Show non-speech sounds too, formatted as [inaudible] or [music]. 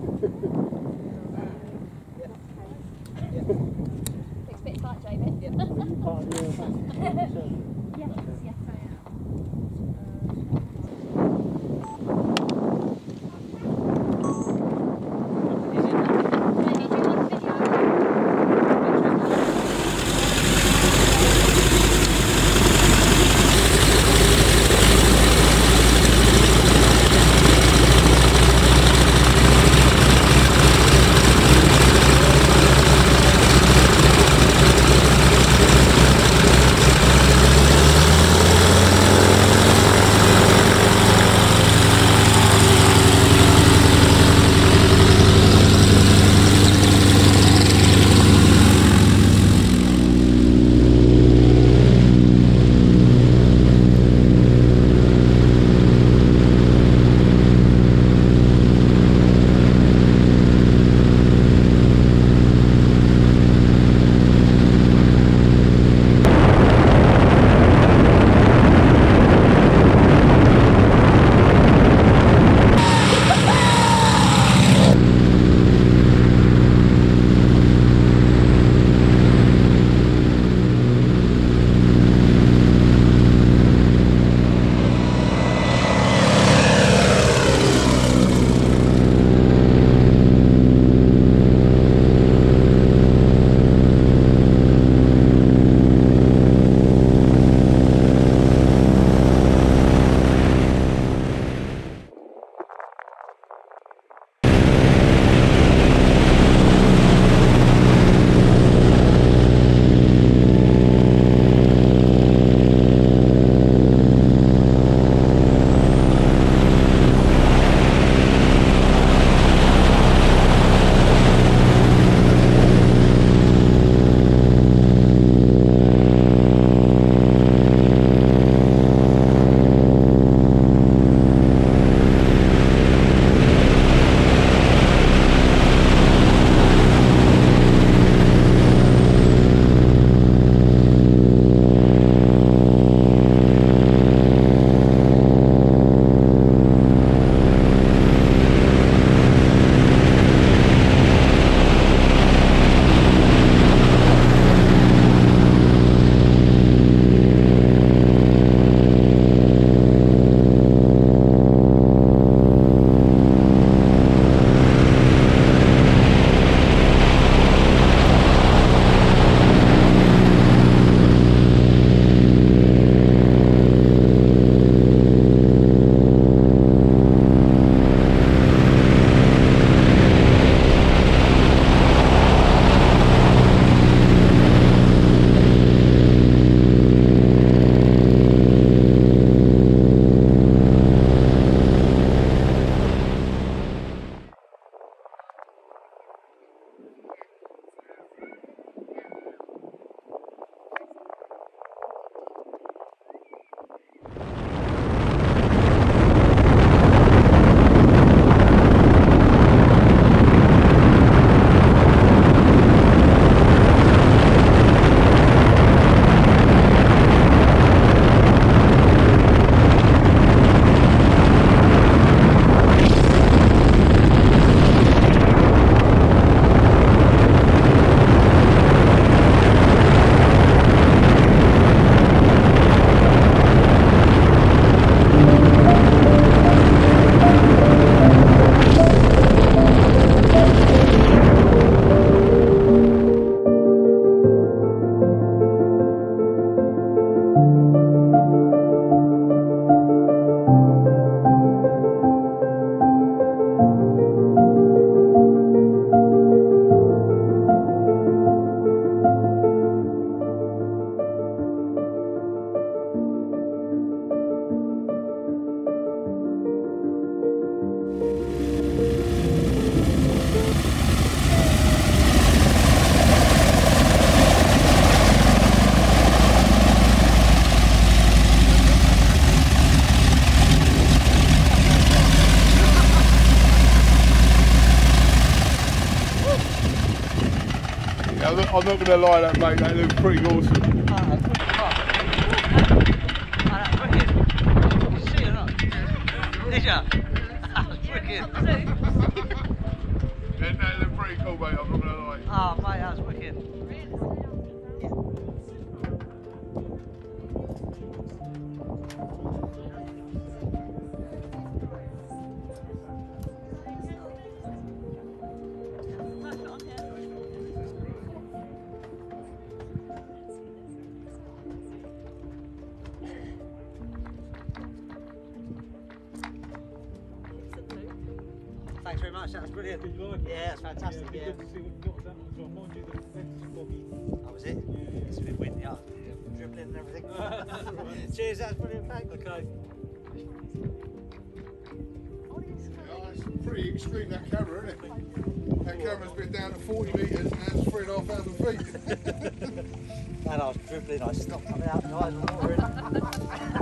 Looks a bit tight, David. Are [laughs] part of mate. I'm not, going to lie, that mate. they look pretty awesome. Did ya? That's wicked. yeah, no, they're pretty cool, mate. I'm not going to lie. Oh, mate, that's wicked. Thanks very much. That was brilliant. Did you like it? Yeah, that's fantastic. it'd Yeah. good to see what what was that as well. Mind you, the fence is foggy. That was it. Yeah, It's a bit windy. Yeah. Dribbling and everything. [laughs] [laughs] Cheers. That's brilliant. Thanks. Okay. Yeah, it's pretty extreme that camera, isn't it? That camera's been down to 40 metres and that's three and a half thousand feet. [laughs] And I was dribbling. I stopped coming out. My eyes were watering.